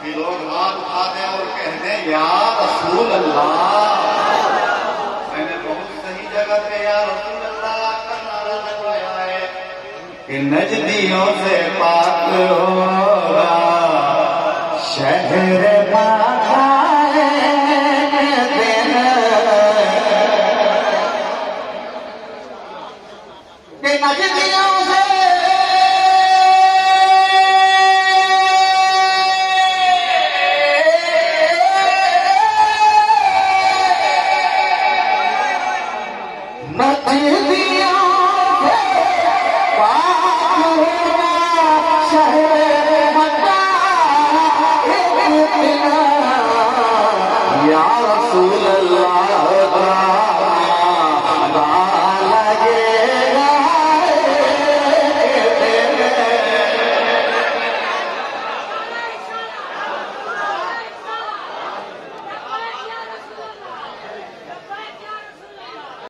سبھی لوگ ہاتھ اٹھا دیں اور کہہ دیں یا رسول اللہ۔ میں نے بہت صحیح جگہ پہ یا رسول اللہ کا نعرہ لگوایا ہے۔ کہ نجدیوں سے پاک ہوگا شہر پاک کہ نجدی I